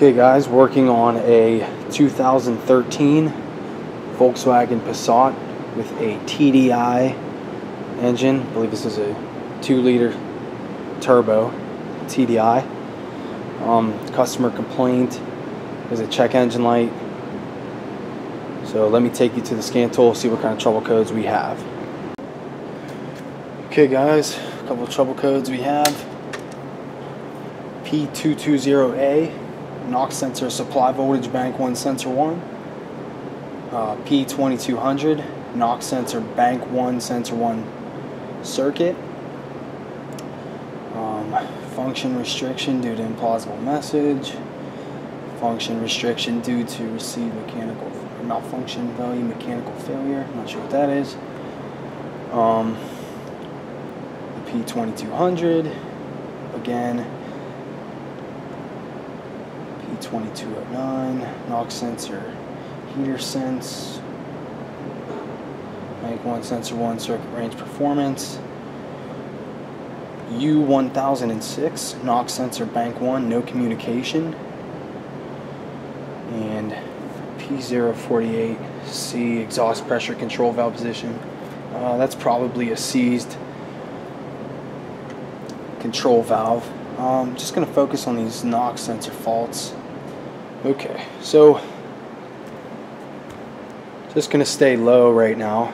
Okay guys, working on a 2013 Volkswagen Passat with a TDI engine. I believe this is a 2 liter turbo TDI. Um, customer complaint is a check engine light. So let me take you to the scan tool, see what kind of trouble codes we have. Okay guys, a couple of trouble codes we have. P220A NOx sensor supply voltage bank 1 sensor 1 uh, P2200 NOx sensor bank 1 sensor 1 circuit. Um, function restriction due to implausible message. Function restriction due to received mechanical malfunction value mechanical failure. Not sure what that is. Um, the P2200 again P2209, NOx sensor, heater sense, bank 1 sensor 1 circuit range performance, U1006, NOx sensor bank 1, no communication, and P048C exhaust pressure control valve position. Uh, that's probably a seized control valve. Um, just going to focus on these NOx sensor faults. Okay, so just going to stay low right now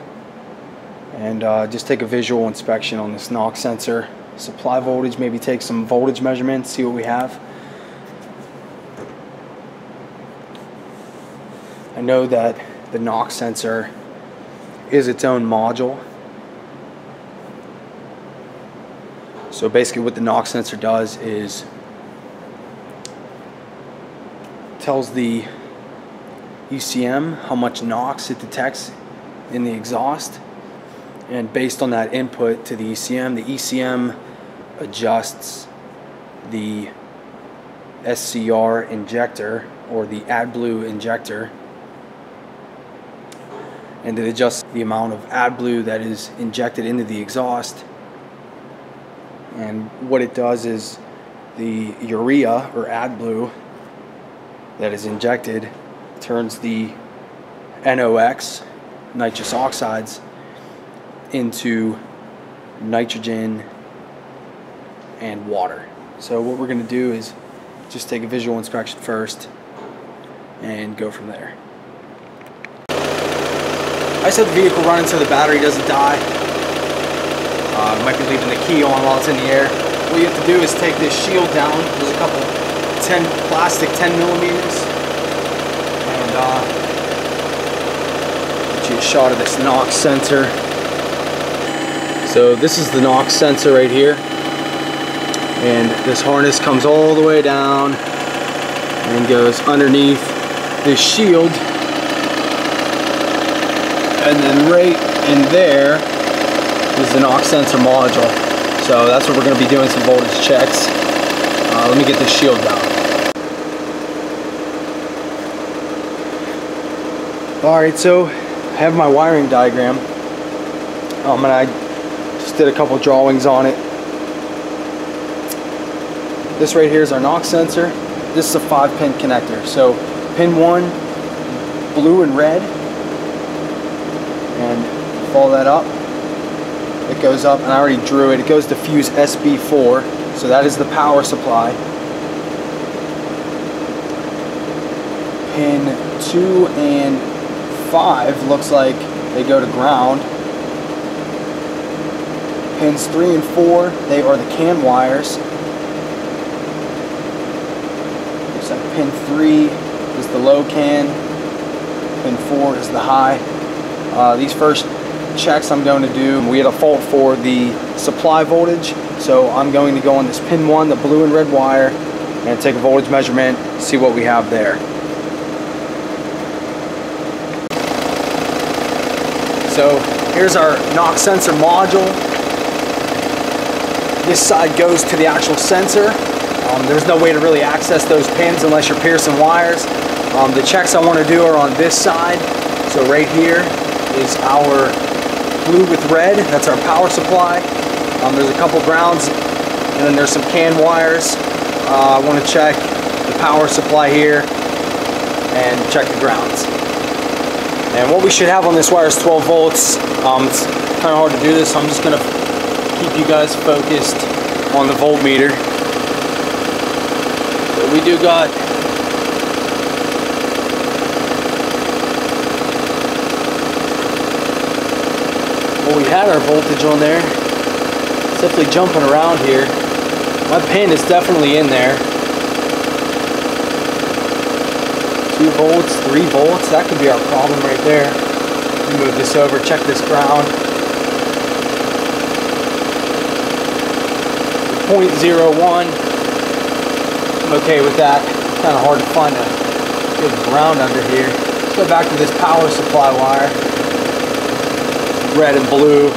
and uh, just take a visual inspection on this NOx sensor. Supply voltage, maybe take some voltage measurements, see what we have. I know that the NOx sensor is its own module. So basically what the NOx sensor does is tells the ECM how much NOx it detects in the exhaust. And based on that input to the ECM the ECM adjusts the SCR injector or the AdBlue injector. And it adjusts the amount of AdBlue that is injected into the exhaust. And what it does is the urea or AdBlue that is injected turns the NOx, nitrous oxides, into nitrogen and water. So what we're going to do is just take a visual inspection first and go from there. I set the vehicle running so the battery doesn't die. Uh, might be leaving the key on while it's in the air. What you have to do is take this shield down. There's a couple 10 plastic 10 millimeters. And uh, get you a shot of this NOx sensor. So this is the NOx sensor right here. And this harness comes all the way down and goes underneath this shield. And then right in there is the NOx sensor module. So that's what we're going to be doing some voltage checks. Uh, let me get this shield down Alright, so I have my wiring diagram. Um, and I just did a couple drawings on it. This right here is our NOx sensor. This is a 5 pin connector. So pin 1, blue and red. And follow that up. It goes up, and I already drew it. It goes to fuse SB4. So that is the power supply. Pin 2 and 5 looks like they go to ground. Pins 3 and 4, they are the CAN wires. Looks like pin 3 is the low CAN, pin 4 is the high. Uh, these first checks I'm going to do, we had a fault for the supply voltage, so I'm going to go on this pin 1, the blue and red wire, and take a voltage measurement, see what we have there. So here's our NOx sensor module. This side goes to the actual sensor. Um, there's no way to really access those pins unless you're piercing wires. Um, the checks I want to do are on this side. So right here is our blue with red. That's our power supply. Um, there's a couple grounds and then there's some CAN wires. Uh, I want to check the power supply here and check the grounds. And what we should have on this wire is 12 volts. Um, it's kind of hard to do this, so I'm just gonna keep you guys focused on the voltmeter. But we do got well we had our voltage on there. It's definitely jumping around here. My pin is definitely in there. Two volts, three volts, that could be our problem right there. Move this over, check this ground. 0.01. I'm okay with that. Kind of hard to find a good ground under here. Let's go back to this power supply wire. Red and blue.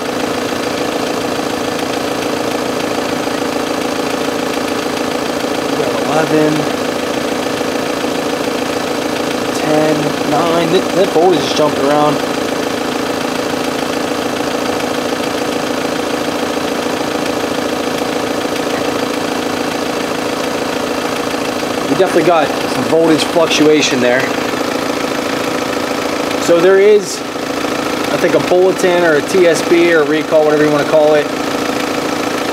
Got 11, 10, 9. That, voltage is jumping around. we definitely got some voltage fluctuation there. So there is, I think, a bulletin or a TSB or a recall, whatever you want to call it,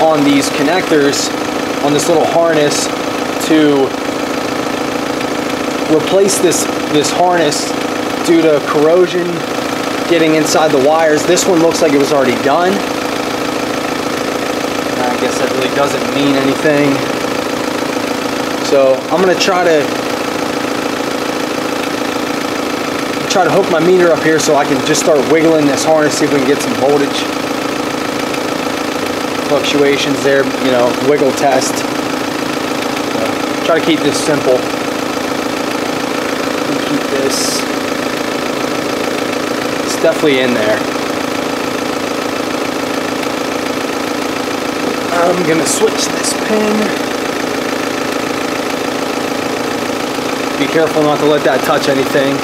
on these connectors, on this little harness to replace this, this harness due to corrosion getting inside the wires. This one looks like it was already done. I guess that really doesn't mean anything. So I'm gonna try to try to hook my meter up here so I can just start wiggling this harness, see if we can get some voltage fluctuations there, you know, wiggle test. So, try to keep this simple. Keep this. Definitely in there. I'm gonna switch this pin. Be careful not to let that touch anything.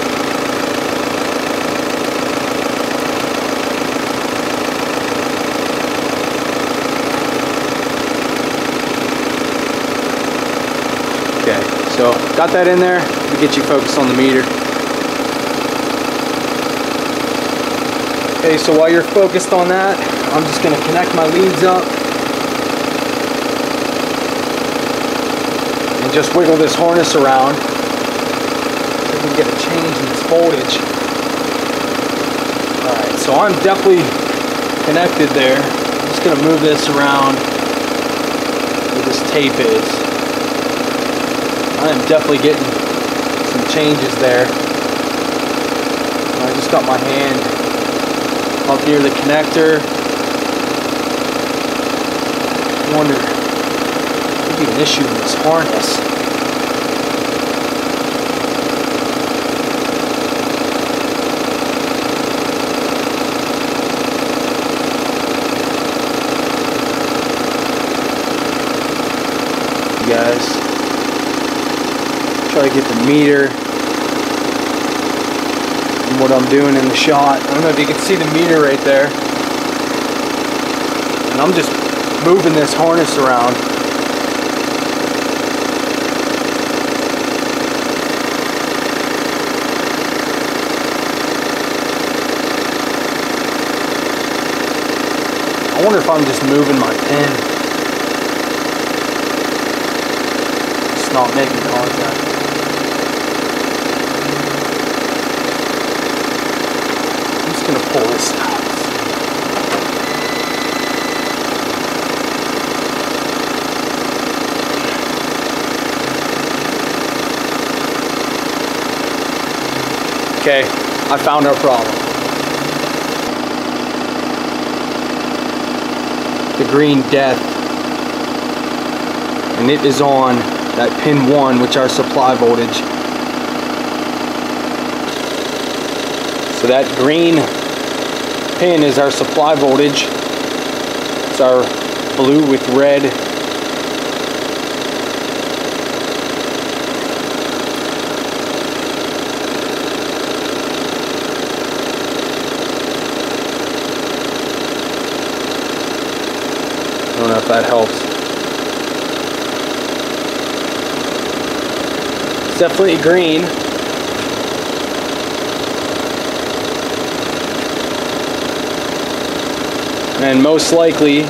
Okay, so got that in there to get you focused on the meter. Okay, so while you're focused on that, I'm just gonna connect my leads up. And just wiggle this harness around so we can get a change in this voltage. Alright, so I'm definitely connected there. I'm just gonna move this around where this tape is. I am definitely getting some changes there. I just got my hand up near the connector. I wonder, could be an issue with this harness. You guys try to get the meter what I'm doing in the shot. I don't know if you can see the meter right there. And I'm just moving this harness around. I wonder if I'm just moving my pin. It's not making contact. Just gonna pull this out. Okay, I found our problem. The green death. And it is on that pin one, which our supply voltage. So that green pin is our supply voltage. It's our blue with red. I don't know if that helps. It's definitely green. And most likely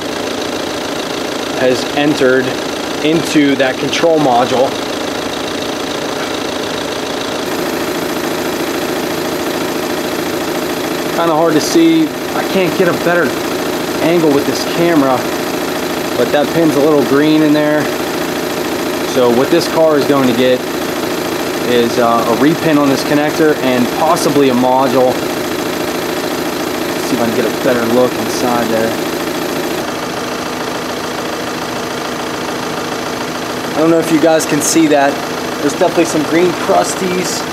has entered into that control module. Kind of hard to see. I can't get a better angle with this camera, but that pin's a little green in there. So what this car is going to get is uh, a repin on this connector and possibly a module. See if I can get a better look inside there. I don't know if you guys can see that. There's definitely some green crusties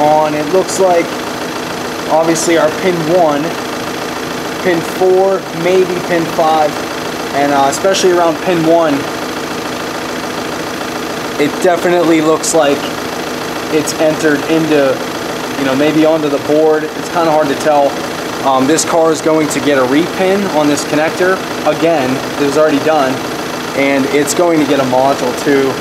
on, it looks like, obviously our pin 1, pin 4, maybe pin 5, and uh, especially around pin 1, it definitely looks like it's entered into, you know, maybe onto the board. It's kind of hard to tell. Um, this car is going to get a repin on this connector. Again, this is already done. And it's going to get a module too.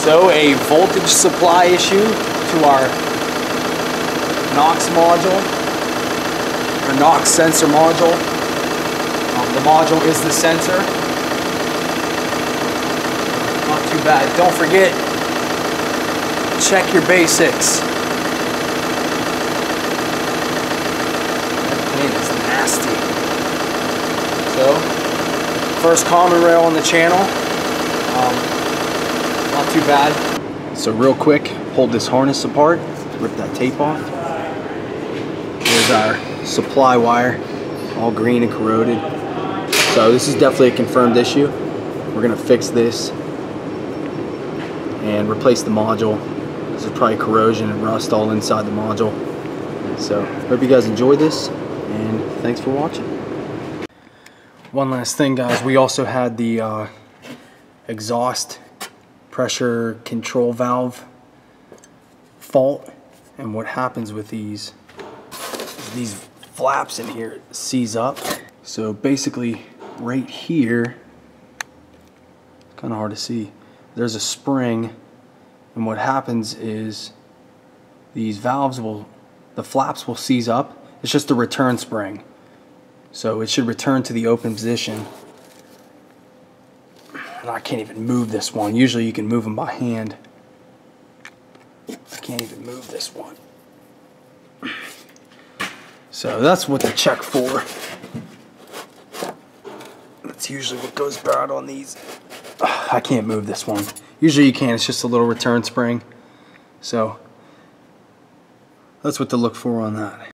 So a voltage supply issue to our NOx module, or NOx sensor module. Um, the module is the sensor. Not too bad. Don't forget, check your basics. That paint is nasty. So, first common rail on the channel. Um, not too bad. So real quick, hold this harness apart, rip that tape off. Here's our supply wire, all green and corroded. So this is definitely a confirmed issue. We're gonna fix this and replace the module. There's probably corrosion and rust all inside the module. So hope you guys enjoyed this and thanks for watching. One last thing guys, we also had the uh, exhaust pressure control valve fault and what happens with these these flaps in here seize up so basically right here kind of hard to see there's a spring and what happens is these valves will the flaps will seize up it's just a return spring so it should return to the open position and I can't even move this one. Usually you can move them by hand. I can't even move this one. So that's what to check for. That's usually what goes bad on these. I can't move this one. Usually you can, it's just a little return spring. So that's what to look for on that.